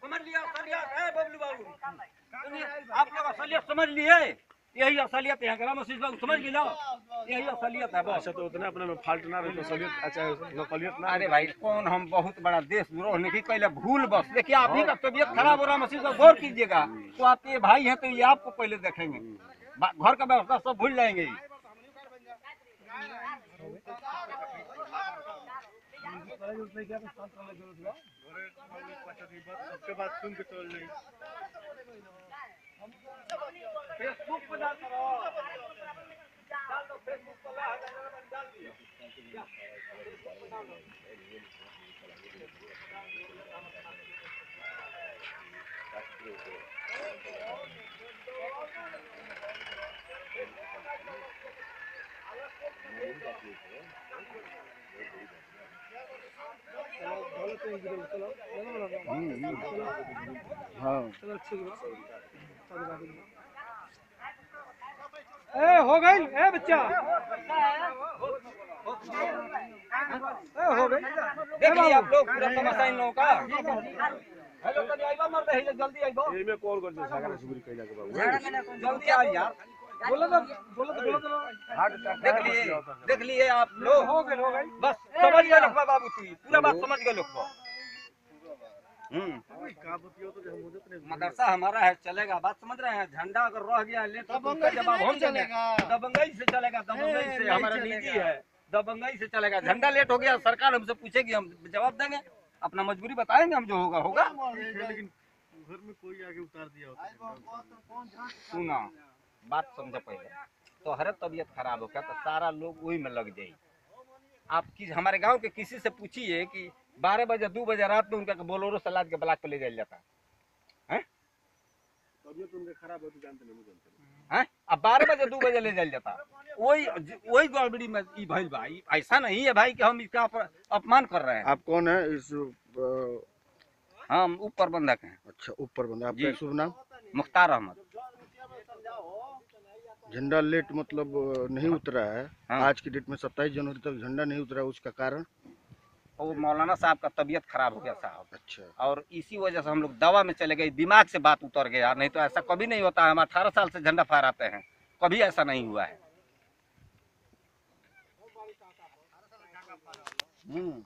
समझ लिया असलियत है बबलू बाबू। आप समझ लिए यही असलियत है बाबू समझ लो यही असलियत है अच्छा तो उतना अपने में फाल्ट ना रहे तो असलियत अच्छा नकलियत ना अरे भाई कौन हम बहुत बड़ा देश देशद्रोह नहीं पहले भूल बस। देखिए आप ही का तबीयत खराब हो रहा मसीह को गौर कीजिएगा। तो आपके ये भाई हैं तो ये आपको पहले देखेंगे। घर का व्यवस्था सब भूल जाएँगे। सबके बात सुन के चल जाए फेसबुक पे डाल दो। डाल दो फेसबुक पर ला हज़ार रुपया डाल दिया। ए हो गई ए बच्चा। ए हो गई। देख लिए आप लोग पूरा तमाशा इन लोगों का। हेलो कभी आइबा मर रही जल्दी आइबा यही में कॉल कर दे सागर सुगरी कहला के बाबू। जल्दी आ यार। बोलो तो बोलो तो बोलो तो। देख लिए देख लिए आप लोग। हो गई हो गई बस समझ गए लोग बाबू तू पूरा बात समझ गए लोग मदरसा हमारा है चलेगा बात समझ रहे हैं झंडा अगर रह गया ले तो जवाब हम चलेगा। दबंगई से चलेगा दबंगई से हमारा नीति है दबंगई से चलेगा। झंडा लेट हो गया सरकार हमसे पूछेगी हम जवाब देंगे। अपना मजबूरी बताएँगे हम जो होगा होगा? लेकिन घर में कोई आगे उतार दिया होता सुना बात समझो पहले। तो हर तबीयत खराब हो गया तो सारा लोग वही में लग जाए आप किस हमारे गाँव के किसी से पूछिए कि बारह बजे दो बजे रात में उनका बोलोरो सलाद के ब्लॉक पे ले जाया जाता। है? तबियत उनके खराब हो तो जानते नहीं मुझे जानते नहीं। हैं? अब बारह बजे दो बजे ले जाया जाता। वही वही गड़बड़ी में ई भइल बा ई ऐसा नहीं है भाई कि हम इसका अपमान कर रहे हैं। आप कौन है? इस हम उप प्रबंधक हैं। अच्छा ऊपर बंदा आपका शुभ नाम? मुख्तार अहमद। झंडा लेट मतलब नहीं उतरा है। हाँ। आज की डेट में सत्ताईस जनवरी तक झंडा नहीं उतरा उसका कारण? और मौलाना साहब का तबीयत खराब हो गया साहब। अच्छा। और इसी वजह से हम लोग दवा में चले गए दिमाग से बात उतर गया नहीं तो ऐसा कभी नहीं होता है हम अठारह साल से झंडा फहराते हैं कभी ऐसा नहीं हुआ है। हम्म।